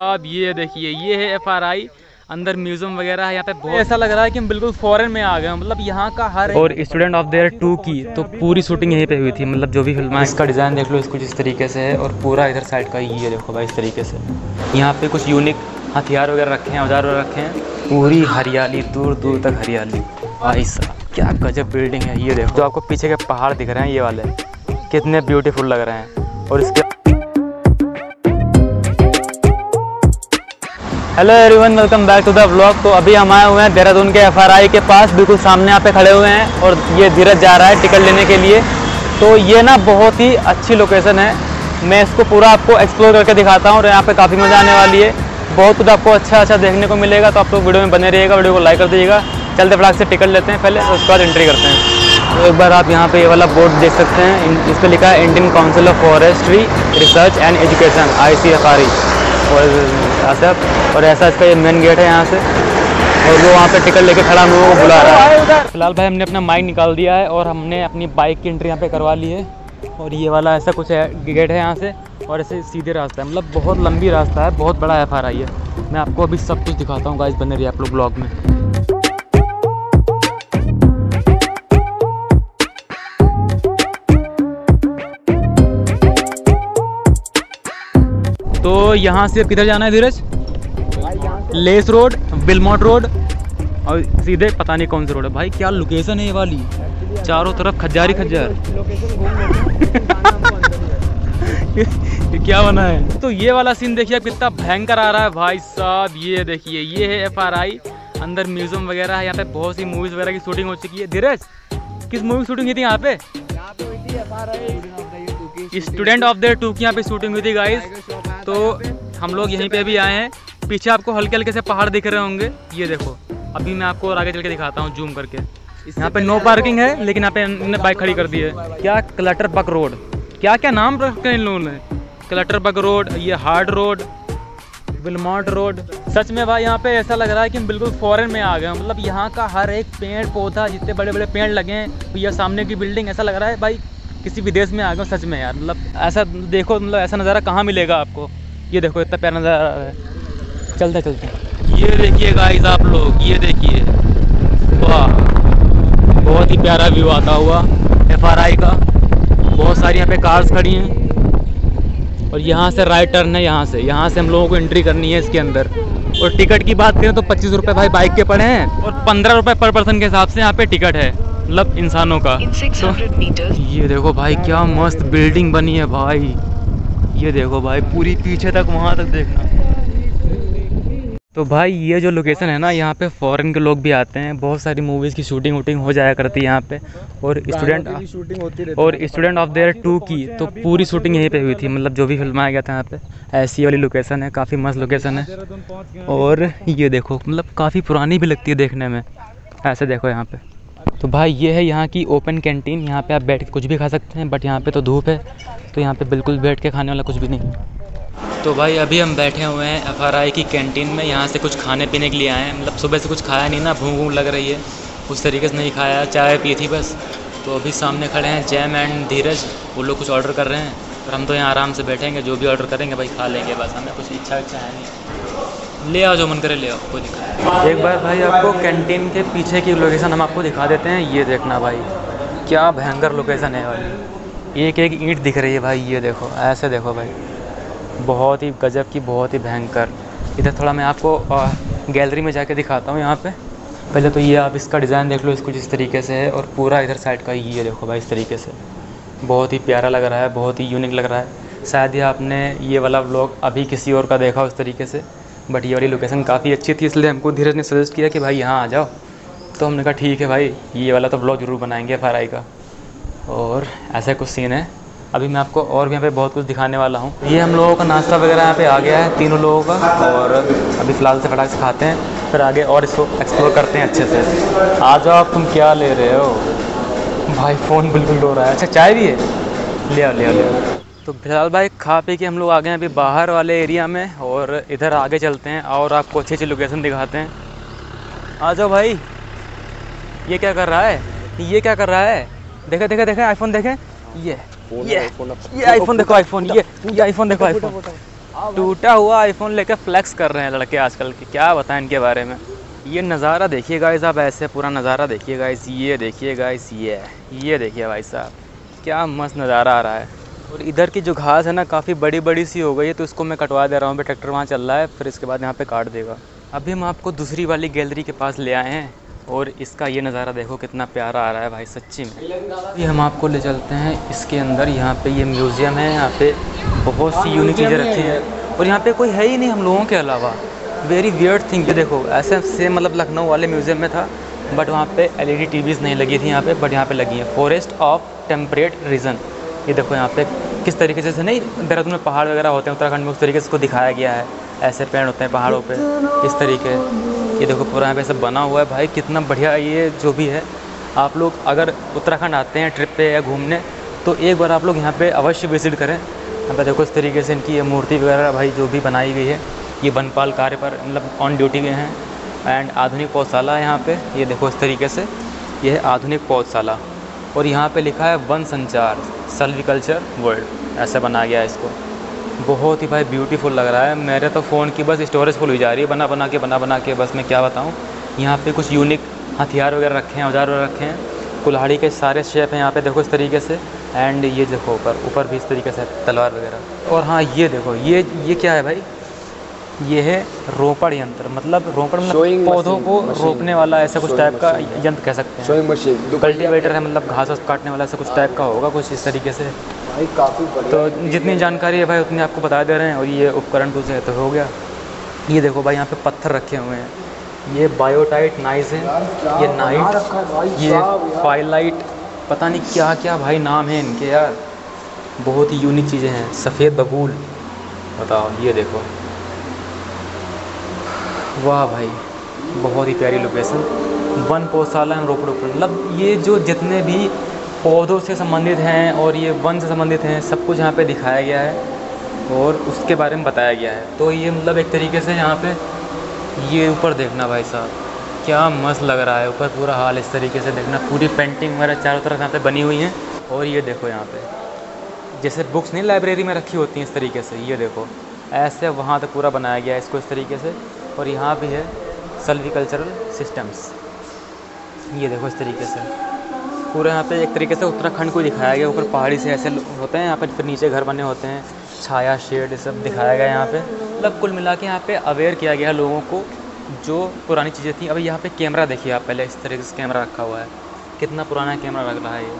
अब ये देखिए ये है एफआरआई अंदर म्यूज़ियम वगैरह है यहाँ पे बहुत ऐसा लग रहा है कि हम बिल्कुल फॉरेन में आ गए मतलब यहाँ का हर और स्टूडेंट ऑफ़ देयर टू की तो पूरी शूटिंग यहीं पे हुई थी मतलब जो भी फ़िल्म है इसका डिज़ाइन देख लो इसको जिस तरीके से है और पूरा इधर साइड का ये देखो भाई इस तरीके से। यहाँ पे कुछ यूनिक हथियार वगैरह रखे हैं औज़ार वगैरह रखे हैं। पूरी हरियाली दूर दूर तक हरियाली। भाई साहब क्या गजब बिल्डिंग है ये देखो। जो आपको पीछे के पहाड़ दिख रहे हैं ये वाले कितने ब्यूटीफुल लग रहे हैं। और इसके hello everyone welcome back to the vlog तो अभी हम आए हुए हैं देहरादून के एफआरआई के पास, बिल्कुल सामने यहाँ पे खड़े हुए हैं और ये धीरज जा रहा है टिकट लेने के लिए। तो ये ना बहुत ही अच्छी लोकेशन है। मैं इसको पूरा आपको एक्सप्लोर करके दिखाता हूँ और यहाँ पे काफ़ी मज़ा आने वाली है। बहुत कुछ आपको अच्छा अच्छा देखने को मिलेगा तो आप लोग वीडियो में बने रहिएगा, वीडियो को लाइक कर दीजिएगा। चलते फटाक से टिकट लेते हैं पहले, उसके बाद एंट्री करते हैं। तो एक बार आप यहाँ पे ये वाला बोर्ड देख सकते हैं। इस पर लिखा है Indian Council of Forestry Research and Education I C आते आप और ऐसा इसका ये मेन गेट है यहाँ से। और वो वहाँ पे टिकट लेके खड़ा हम लोगों को बुला रहा है। फ़िलहाल भाई हमने अपना माइक निकाल दिया है और हमने अपनी बाइक की एंट्री यहाँ पे करवा ली है। और ये वाला ऐसा कुछ है गेट है यहाँ से। और ऐसे सीधे रास्ता है। मतलब बहुत लंबी रास्ता है, बहुत बड़ा एफ़ आर आई है। मैं आपको अभी सब कुछ दिखाता हूँ गाइस बने रही आप लोग ब्लॉग में। तो यहाँ से किधर जाना है धीरज? लेस रोड बिलमोट रोड, और सीधे पता नहीं कौन सा रोड है। भाई, क्या लोकेशन है ये वाली? चारों तरफ़ खजारी खज्जार। ये क्या बना है? तो ये वाला सीन देखिए, कितना भयंकर आ रहा है भाई साहब। ये देखिए, ये है एफ़ आर आई अंदर म्यूज़ियम वगैरह है, यहाँ पे बहुत सी मूवीज़ वगैरह की शूटिंग हो चुकी है। धीरज, किस मूवी की शूटिंग हुई थी यहाँ पे? स्टूडेंट ऑफ़ देयर टू की यहाँ पे शूटिंग हुई थी गाइस तो हम लोग यहीं पे भी आए हैं। पीछे आपको हल्के हल्के से पहाड़ दिख रहे होंगे। ये देखो, अभी मैं आपको और आगे चल के दिखाता हूँ जूम करके। यहाँ पे नो पार्किंग है, लेकिन यहाँ पे इन्होंने बाइक खड़ी कर दी है। क्या क्लटर बक रोड क्या क्या नाम रखे इन लोगों ने? क्लटर बक रोड ये हार्ड रोड विलमॉट रोड सच में भाई, यहाँ पे ऐसा लग रहा है कि बिल्कुल फॉरेन में आ गए मतलब यहाँ का हर एक पेड़ पौधा जितने बड़े बड़े पेड़ लगे हैं तो ये सामने की बिल्डिंग ऐसा लग रहा है भाई किसी विदेश में आ गए सच में यार मतलब ऐसा देखो मतलब ऐसा नज़ारा कहाँ मिलेगा आपको? ये देखो, इतना प्यारा नज़ारा है। चलते चलते। ये देखिए गाइस आप लोग, ये देखिए। वाह, बहुत ही प्यारा व्यू आता हुआ एफआरआई का। बहुत सारी यहाँ पे कार्स खड़ी हैं। और यहाँ से राइट टर्न है, यहाँ से। यहाँ से हम लोगों को एंट्री करनी है इसके अंदर। और टिकट की बात करें तो पच्चीस रुपये भाई बाइक के पड़े हैं। और पंद्रह रुपये पर पर्सन के हिसाब से यहाँ पे टिकट है। मतलब इंसानों का। 600 meters, ये देखो भाई क्या मस्त बिल्डिंग बनी है भाई। ये देखो भाई पूरी पीछे तक वहाँ तक देखना। तो भाई ये जो लोकेशन है ना यहाँ पे फॉरेन के लोग भी आते हैं। बहुत सारी मूवीज़ की शूटिंग वूटिंग हो जाया करती है यहाँ पे। और स्टूडेंट शूटिंग होती रहती और स्टूडेंट ऑफ़ देयर टू की तो पूरी शूटिंग यहीं पे हुई थी। मतलब जो भी फिल्माया गया था यहाँ पे ऐसी वाली लोकेशन है काफ़ी मस्त लोकेशन है। और ये देखो मतलब काफ़ी पुरानी भी लगती है देखने में। ऐसे देखो यहाँ पे। तो भाई ये है यहाँ की ओपन कैंटीन यहाँ पे आप बैठ के कुछ भी खा सकते हैं बट यहाँ पे तो धूप है तो यहाँ पे बिल्कुल बैठ के खाने वाला कुछ भी नहीं। तो भाई अभी हम बैठे हुए हैं एफआरआई की कैंटीन में। यहाँ से कुछ खाने पीने के लिए आए हैं। मतलब सुबह से कुछ खाया नहीं ना, भूख भूख लग रही है। उस तरीके से नहीं खाया, चाय पी थी बस। तो अभी सामने खड़े हैं जैम एंड धीरज वो लोग कुछ ऑर्डर कर रहे हैं। और हम तो यहाँ आराम से बैठेंगे, जो भी ऑर्डर करेंगे भाई खा लेंगे बस। हमें कुछ इच्छा इच्छा है नहीं। ले आओ जो मन करे ले आओ, कोई दिक्कत एक बार भाई आपको कैंटीन के पीछे की लोकेशन हम आपको दिखा देते हैं, ये देखना भाई, क्या भयंकर लोकेशन है भाई। एक एक ईंट दिख रही है भाई, ये देखो, ऐसे देखो भाई। बहुत ही गजब की, बहुत ही भयंकर। इधर थोड़ा मैं आपको गैलरी में जाके दिखाता हूँ यहाँ पे। पहले तो ये आप इसका डिज़ाइन देख लो, इसको जिस तरीके से है, और पूरा इधर साइड का ये देखो भाई, इस तरीके से। बहुत ही प्यारा लग रहा है, बहुत ही यूनिक लग रहा है। शायद ही आपने ये वाला व्लॉग अभी किसी और का देखा उस तरीके से। बट ये वाली लोकेशन काफ़ी अच्छी थी, इसलिए हमको धीरज ने सजेस्ट किया कि भाई यहाँ आ जाओ। तो हमने कहा, ठीक है भाई, ये वाला तो ब्लॉग ज़रूर बनाएँगे एफ़ का। और ऐसा कुछ सीन है। अभी मैं आपको और भी यहाँ पे बहुत कुछ दिखाने वाला हूँ। ये हम लोगों का नाश्ता वगैरह यहाँ पे आ गया है, तीनों लोगों का। और अभी फ़िलहाल से फटाक से खाते हैं, फिर आगे और इसको एक्सप्लोर करते हैं अच्छे से। आ जाओ आप, तुम क्या ले रहे हो? भाई फ़ोन बिल्कुल डो रहा है। अच्छा चाय भी है? ले आओ ले आओ ले आओ। तो फ़िलहाल भाई खा पी के हम लोग आ गए हैं अभी बाहर वाले एरिया में और इधर आगे चलते हैं और आपको अच्छी अच्छी लोकेशन दिखाते हैं। आ जाओ भाई। ये क्या कर रहा है? ये क्या कर रहा है? देखे देखे देखे आईफोन देखे। ये ये ये आईफोन देखो आईफोन ये ये आईफोन देखो आईफोन टूटा हुआ आईफोन लेकर फ्लैक्स कर रहे हैं लड़के आजकल के। क्या बताएँ इनके बारे में? ये नज़ारा देखिए गाइस आप ऐसे पूरा नज़ारा देखिए गाइस ये देखिए गाइस ये ये देखिए भाई साहब। क्या मस्त नज़ारा आ रहा है। और इधर की जो घास है ना काफ़ी बड़ी बड़ी सी हो गई है तो इसको मैं कटवा दे रहा हूँ। ट्रैक्टर वहाँ चल रहा है फिर इसके बाद यहाँ पे काट देगा। अभी हम आपको दूसरी वाली गैलरी के पास ले आए हैं और इसका ये नज़ारा देखो कितना प्यारा आ रहा है भाई सच्ची में। ये हम आपको ले चलते हैं इसके अंदर यहाँ पे ये म्यूज़ियम है यहाँ पे बहुत सी यूनिक चीज़ें रखी हैं। और यहाँ पे कोई है ही नहीं हम लोगों के अलावा। वेरी वियर्ड थिंग ये देखो ऐसे सेम मतलब लखनऊ वाले म्यूज़ियम में था बट वहाँ पे एलईडी टीवीज़ नहीं लगी थी यहाँ पे बट यहाँ पे लगी हैं। फॉरेस्ट ऑफ़ टेम्परेट रीजन ये देखो यहाँ पे किस तरीके से नहीं, देहरादून में पहाड़ वगैरह होते हैं, उत्तराखंड में उस तरीके से इसको दिखाया गया है। ऐसे पेड़ होते हैं पहाड़ों पे, इस तरीके। ये देखो पूरा यहाँ पे सब बना हुआ है भाई, कितना बढ़िया ये जो भी है। आप लोग अगर उत्तराखंड आते हैं ट्रिप पे या घूमने तो एक बार आप लोग यहाँ पे अवश्य विज़िट करें। यहाँ पे देखो इस तरीके से इनकी ये मूर्ति वगैरह भाई जो भी बनाई गई है, ये बनपाल कार्य पर मतलब ऑन ड्यूटी गए हैं। एंड आधुनिक पौधशाला है यहाँ पे, ये देखो इस तरीके से, ये है आधुनिक पौधशाला। और यहाँ पे लिखा है वन संचार सल्विकल्चर वर्ल्ड। ऐसा बनाया गया है इसको। बहुत ही भाई ब्यूटीफुल लग रहा है। मेरे तो फ़ोन की बस स्टोरेज फुल हो जा रही है। बना बना के, बना बना के, बस मैं क्या बताऊँ? यहाँ पे कुछ यूनिक हथियार वगैरह रखे हैं, औज़ार वगैरह रखे हैं। कुल्हाड़ी के सारे शेप हैं यहाँ पे, देखो इस तरीके से। एंड ये देखो ऊपर ऊपर भी इस तरीके से, तलवार वगैरह। और हाँ ये देखो, ये ये क्या है भाई? ये है रोपड़ यंत्र मतलब रोपड़ मतलब पौधों को रोपने वाला ऐसा कुछ टाइप का यंत्र कह सकते हैं। कल्टीवेटर है मतलब घास काटने वाला ऐसा कुछ टाइप का होगा कुछ इस तरीके से। भाई काफ़ी तो जितनी जानकारी है भाई उतनी आपको बता दे रहे हैं और ये उपकरण टू से तो हो गया। ये देखो भाई यहाँ पे पत्थर रखे हुए हैं। ये बायोटाइट नाइस है। ये नाइट ये फाइलाइट पता नहीं क्या क्या भाई नाम है इनके यार। बहुत ही यूनिक चीज़ें हैं। सफ़ेद बबूल। बताओ ये देखो। वाह भाई, बहुत ही प्यारी लोकेशन वन पौधशाला एंड रोपड़ मतलब ये जो जितने भी पौधों से संबंधित हैं और ये वन से संबंधित हैं, सब कुछ यहाँ पे दिखाया गया है और उसके बारे में बताया गया है। तो ये मतलब एक तरीके से यहाँ पे ये ऊपर देखना भाई साहब, क्या मस्त लग रहा है। ऊपर पूरा हाल इस तरीके से देखना। पूरी पेंटिंग वगैरह चारों तरफ़ यहाँ पे बनी हुई हैं और ये देखो यहाँ पे, जैसे बुक्स नहीं लाइब्रेरी में रखी होती हैं इस तरीके से। ये देखो, ऐसे वहाँ तक पूरा बनाया गया है इसको इस तरीके से। और यहाँ भी है सल्विकल्चरल सिस्टम्स। ये देखो इस तरीके से। पूरे यहाँ पे एक तरीके से उत्तराखंड को दिखाया गया। ऊपर पहाड़ी से ऐसे होते हैं, यहाँ पर फिर नीचे घर बने होते हैं। छाया, शेड, ये सब दिखाया गया यहाँ पे। मतलब कुल मिला के यहाँ पे अवेयर किया गया लोगों को जो पुरानी चीज़ें थी। अभी यहाँ पे कैमरा देखिए आप पहले, इस तरीके से कैमरा रखा हुआ है। कितना पुराना कैमरा लग रहा है ये।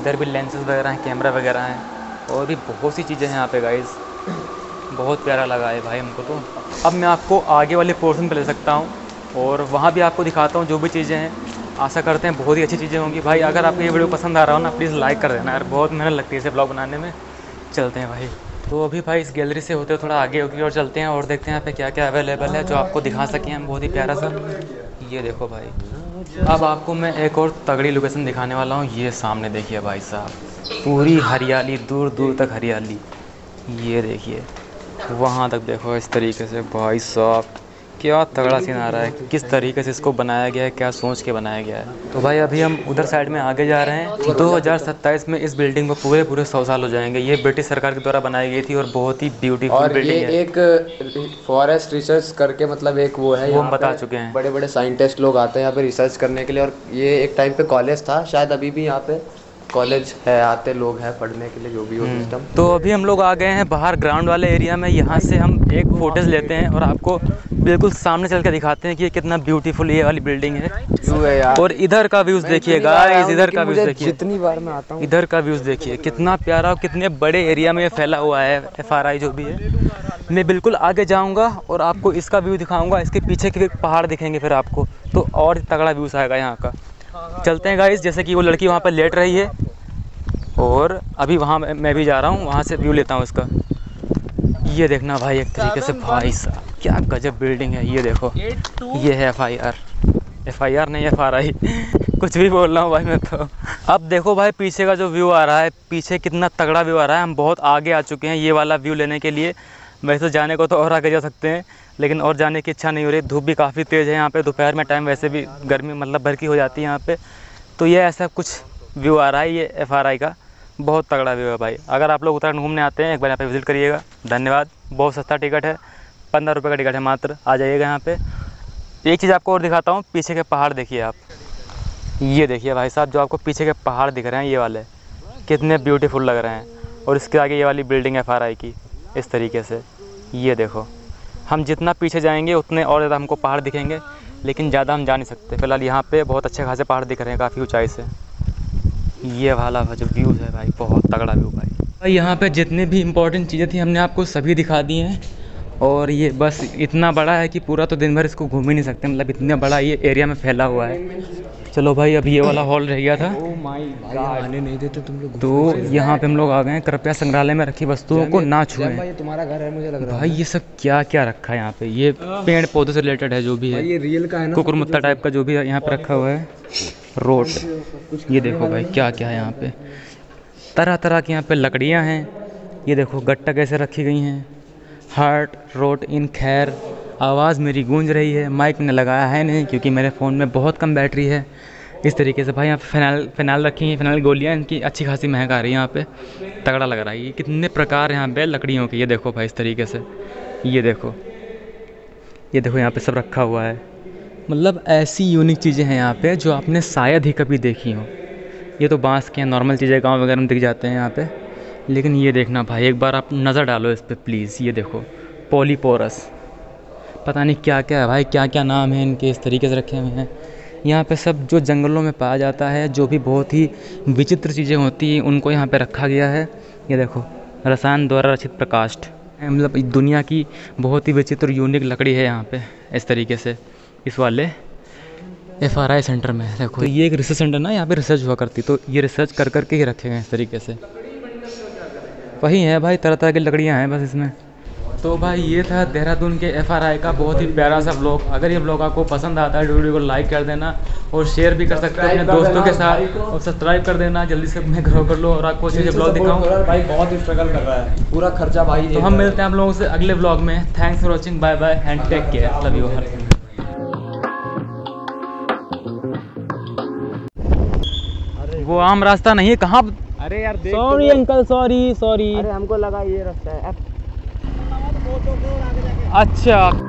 इधर भी लेंसेज वगैरह हैं, कैमरा वगैरह हैं। और भी बहुत सी चीज़ें हैं यहाँ पे गाइज़ बहुत प्यारा लगा है भाई हमको तो। अब मैं आपको आगे वाले पोर्शन पर ले सकता हूँ और वहाँ भी आपको दिखाता हूँ जो भी चीज़ें हैं। आशा करते हैं बहुत ही अच्छी चीज़ें होंगी। भाई, अगर आपको ये वीडियो पसंद आ रहा हो ना प्लीज़ लाइक कर देना यार। बहुत मेहनत लगती है इसे ब्लॉग बनाने में। चलते हैं भाई। तो अभी भाई इस गैलरी से होते थोड़ा आगे होगी और चलते हैं और देखते हैं यहाँ पे क्या क्या अवेलेबल है जो आपको दिखा सकें हम बहुत ही प्यारा सा। ये देखो भाई। अब आपको मैं एक और तगड़ी लोकेशन दिखाने वाला हूँ। ये सामने देखिए भाई साहब। पूरी हरियाली दूर दूर तक हरियाली। ये देखिए। वहाँ तक देखो इस तरीके से। भाई साहब क्या तगड़ा सीन आ रहा है। किस तरीके से इसको बनाया गया है क्या सोच के बनाया गया है। तो भाई अभी हम उधर साइड में आगे जा रहे हैं। 2027 में इस बिल्डिंग में पूरे पूरे सौ साल हो जाएँगे। ये ब्रिटिश सरकार के द्वारा बनाई गई थी और बहुत ही ब्यूटीफुल और बिल्डिंग ये है। एक फॉरेस्ट रिसर्च करके मतलब एक वो है वो हम बता चुके हैं। बड़े बड़े साइंटिस्ट लोग आते हैं यहाँ पे रिसर्च करने के लिए। और ये एक टाइम पे कॉलेज था शायद अभी भी यहाँ पे। कॉलेज है आते लोग हैं पढ़ने के लिए जो भी हो हम्म। सिस्टम तो अभी हम लोग आ गए हैं बाहर ग्राउंड वाले एरिया में। यहाँ से हम एक फोटेज लेते हैं और आपको बिल्कुल सामने चल के दिखाते हैं कि ये कितना ब्यूटीफुल ये वाली बिल्डिंग है। और इधर का व्यूज़ देखिए गाइस इधर का व्यूज़ देखिए। जितनी बार मैं आता हूँ। इधर का व्यूज़ देखिए कितना प्यारा और कितने बड़े एरिया में फैला हुआ है एफआरआई जो भी है। मैं बिल्कुल आगे जाऊँगा और आपको इसका व्यू दिखाऊँगा इसके पीछे के पहाड़ दिखेंगे फिर आपको। तो और तगड़ा व्यूज़ आएगा यहाँ का। चलते हैं गाइस जैसे कि वो लड़की वहाँ पर लेट रही है। और अभी वहाँ मैं भी जा रहा हूँ, वहाँ से व्यू लेता हूँ इसका। ये देखना भाई एक तरीके से भाई साहब, क्या गजब बिल्डिंग है, ये देखो। ये है F I R F I R नहीं एफ़ आर आई कुछ भी बोल रहा हूँ भाई मैं तो। अब देखो भाई, पीछे का जो व्यू आ रहा है, पीछे कितना तगड़ा व्यू आ रहा है। हम बहुत आगे आ चुके हैं ये वाला व्यू लेने के लिए। वैसे तो जाने को तो और आगे जा सकते हैं, लेकिन और जाने की इच्छा नहीं हो रही। धूप भी काफ़ी तेज़ है यहाँ पे, दोपहर में टाइम वैसे भी गर्मी मतलब भर की हो जाती है यहाँ पे। तो ये ऐसा कुछ व्यू आ रहा है, ये एफआरआई का। बहुत तगड़ा व्यू है भाई। अगर आप लोग उत्तराखंड घूमने आते हैं, एक बार यहाँ पे विज़िट करिएगा। धन्यवाद। बहुत सस्ता टिकट है। पंद्रह रुपये का टिकट है मात्र। आ जाइएगा यहाँ पे। एक चीज़ आपको और दिखाता हूँ, पीछे के पहाड़ देखिए आप। ये देखिए भाई साहब, जो आपको पीछे के पहाड़ दिख रहे हैं, ये वाले। कितने ब्यूटीफुल लग रहे हैं। और इसके आगे ये वाली बिल्डिंग है एफ़ की। इस तरीके से। ये देखो। हम जितना पीछे जाएँगे, उतने और ज़्यादा हमको पहाड़ दिखेंगे, लेकिन ज़्यादा हम जा नहीं सकते। फ़िलहाल यहाँ पे बहुत अच्छे खासे पहाड़ दिख रहे हैं, काफ़ी ऊंचाई से। ये वाला जो व्यूज़ है भाई, बहुत तगड़ा व्यू भाई। भाई, यहाँ पे जितने भी इम्पोर्टेंट चीज़ें थी, हमने आपको सभी दिखा दी हैं। और ये बस इतना बड़ा है कि पूरा तो दिन भर इसको घूम ही नहीं सकते मतलब इतना बड़ा ये एरिया में फैला हुआ है। चलो भाई अब ये वाला हॉल रह गया था। आने नहीं देते तुम लोग। तो यहाँ पे हम लोग आ गए हैं कृपया संग्रहालय में रखी वस्तुओं को ना छुए। भाई ये तुम्हारा घर है मुझे लग रहा है। भाई ये सब क्या क्या रखा है यहाँ पे? ये पेड़ पौधे से रिलेटेड है जो भी है। ये रियल का है कुकुरमुत्ता टाइप का जो भी है यहाँ पे रखा हुआ है। रोट ये देखो भाई क्या क्या है यहाँ पे। तरह तरह की यहाँ पे लकड़ियाँ हैं। ये देखो गट्टा कैसे रखी गई हैं। हार्ट रोट इन खैर, आवाज़ मेरी गूंज रही है, माइक ने लगाया है नहीं क्योंकि मेरे फ़ोन में बहुत कम बैटरी है। इस तरीके से भाई यहाँ फिनाइल फिनाइल रखी हैं फिनाइल गोलियाँ, इनकी अच्छी खासी महक आ रही है यहाँ पे। तगड़ा लग रहा है ये, कितने प्रकार यहाँ पे लकड़ियों के, ये देखो भाई इस तरीके से। ये देखो ये देखो यहाँ पे सब रखा हुआ है। मतलब ऐसी यूनिक चीज़ें हैं यहाँ पे जो आपने शायद ही कभी देखी हो। ये तो बाँस के हैं नॉर्मल चीज़ें, गाँव वगैरह में दिख जाते हैं यहाँ पे। लेकिन ये देखना भाई, एक बार आप नज़र डालो इस पर प्लीज़ ये देखो पॉलीपोरस पता नहीं क्या क्या है भाई क्या क्या नाम है इनके, इस तरीके से रखे हुए हैं। यहाँ पे सब जो जंगलों में पाया जाता है, जो भी बहुत ही विचित्र चीज़ें होती हैं, उनको यहाँ पे रखा गया है। ये देखो, रसायन द्वारा रचित प्रकाष्ठ। मतलब दुनिया की बहुत ही विचित्र यूनिक लकड़ी है यहाँ पे, इस तरीके से। इस वाले एफ़ आर आई सेंटर में, देखो। तो ये एक रिसर्च सेंटर ना, यहाँ पे रिसर्च हुआ करती तो ये रिसर्च कर करके ही रखे गए इस तरीके से। वही है भाई तरह तरह की लकड़ियाँ हैं बस इसमें। तो भाई ये था देहरादून के एफआरआई का बहुत ही प्यारा सा ब्लॉग अगर ये ब्लॉग आपको पसंद आता है तो वीडियो को लाइक कर देना और शेयर भी कर सकते हैं अपने दोस्तों के साथ। और सब्सक्राइब कर देना जल्दी से मैं ग्रो कर लो और आपको अच्छे अच्छे ब्लॉग दिखाऊँ भाई बहुत स्ट्रगल कर रहा है। पूरा खर्चा भाई तो हम मिलते हैं आप लोगों से अगले ब्लॉग में। Thanks for watching bye bye and take care love you हर वो आम रास्ता नहीं है कहाँ अरे यार देख सॉरी अंकल सॉरी सॉरी अरे हमको लगा ये रास्ता है। अच्छा।